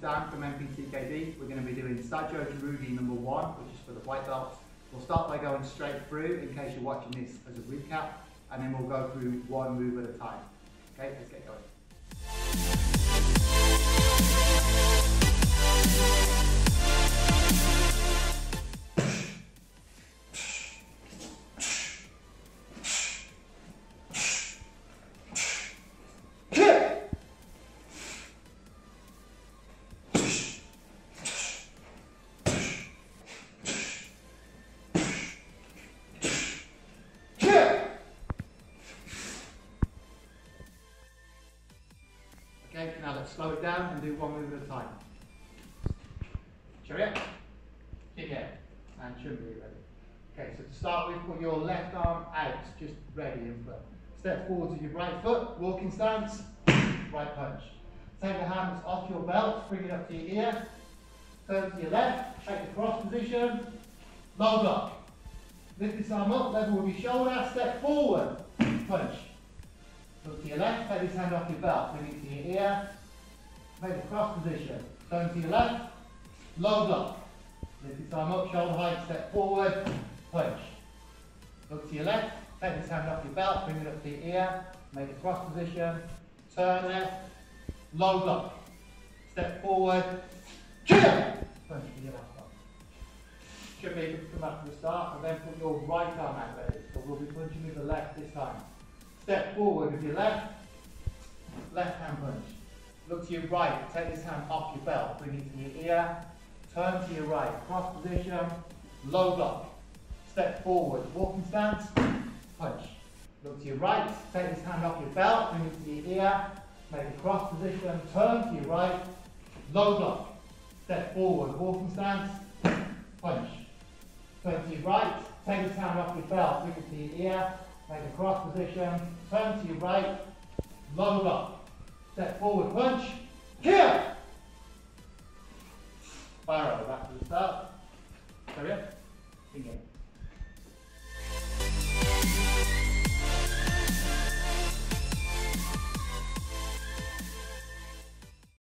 Dan from NPTKD. We're going to be doing Sajo Jirugi number one, which is for the white belts. We'll start by going straight through in case you're watching this as a recap, and then we'll go through one move at a time. Okay, let's get going. Okay, now let's slow it down and do one move at a time. Charyot, kick out, and be ready. Okay, so to start with, put your left arm out, just ready in front. Step forward to your right foot, walking stance, right punch. Take the hands off your belt, bring it up to your ear. Turn to your left, take the cross position, low block. Lift this arm up, level with your shoulder, step forward, punch. Look to your left, take this hand off your belt, bring it to your ear, make the cross position. Turn to your left, low block. Lift this arm up, shoulder height, step forward, punch. Look to your left, take this hand off your belt, bring it up to your ear, make the cross position, turn left, low block. Step forward, kill! Punch for your left arm. Should be able to come up to the start and then put your right arm out there. So we'll be punching with the left this time. Step forward with your left, left hand punch. Look to your right, take this hand off your belt, bring it to your ear, turn to your right, cross position, low block. Step forward, walking stance, punch. Look to your right, take this hand off your belt, bring it to your ear, make a cross position, turn to your right, low block. Step forward, walking stance, punch. Turn to your right, take this hand off your belt, bring it to your ear, make a cross position, turn to your right, low block. Step forward, punch, kill! Over back to the start. Carry on. Begin.